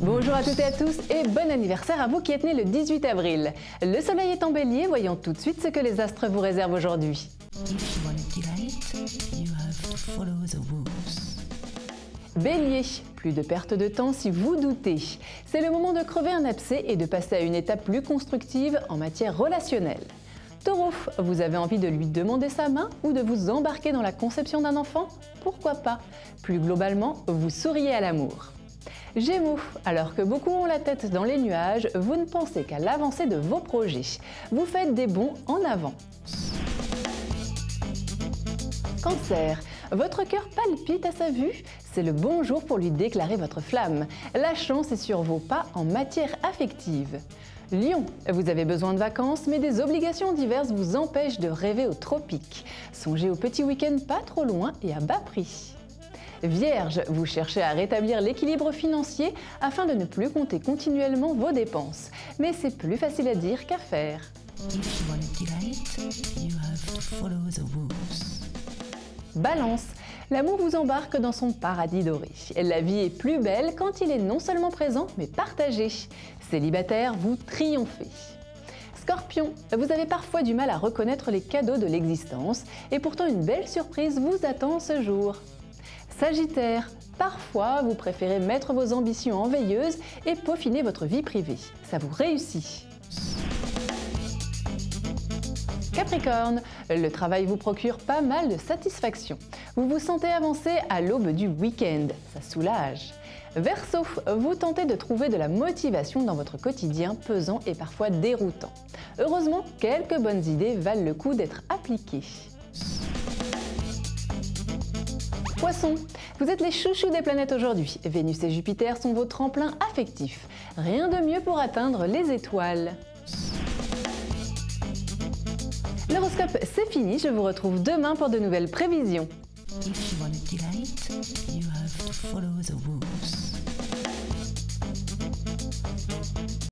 Bonjour à toutes et à tous et bon anniversaire à vous qui êtes nés le 18 avril. Le soleil est en bélier, voyons tout de suite ce que les astres vous réservent aujourd'hui. Bélier, plus de perte de temps si vous doutez. C'est le moment de crever un abcès et de passer à une étape plus constructive en matière relationnelle. Taureau, vous avez envie de lui demander sa main ou de vous embarquer dans la conception d'un enfant? Pourquoi pas? Plus globalement, vous souriez à l'amour. Gémeaux, alors que beaucoup ont la tête dans les nuages, vous ne pensez qu'à l'avancée de vos projets. Vous faites des bons en avant. Cancer, votre cœur palpite à sa vue. C'est le bon jour pour lui déclarer votre flamme. La chance est sur vos pas en matière affective. Lion, vous avez besoin de vacances, mais des obligations diverses vous empêchent de rêver aux tropiques. Songez au petit week-end pas trop loin et à bas prix. Vierge, vous cherchez à rétablir l'équilibre financier afin de ne plus compter continuellement vos dépenses. Mais c'est plus facile à dire qu'à faire. Balance, l'amour vous embarque dans son paradis doré. La vie est plus belle quand il est non seulement présent, mais partagé. Célibataire, vous triomphez. Scorpion, vous avez parfois du mal à reconnaître les cadeaux de l'existence et pourtant une belle surprise vous attend ce jour. Sagittaire, parfois vous préférez mettre vos ambitions en veilleuse et peaufiner votre vie privée. Ça vous réussit. Capricorne, le travail vous procure pas mal de satisfaction. Vous vous sentez avancer à l'aube du week-end, ça soulage. Verseau, vous tentez de trouver de la motivation dans votre quotidien pesant et parfois déroutant. Heureusement, quelques bonnes idées valent le coup d'être appliquées. Poisson, vous êtes les chouchous des planètes aujourd'hui. Vénus et Jupiter sont vos tremplins affectifs. Rien de mieux pour atteindre les étoiles. L'horoscope, c'est fini. Je vous retrouve demain pour de nouvelles prévisions.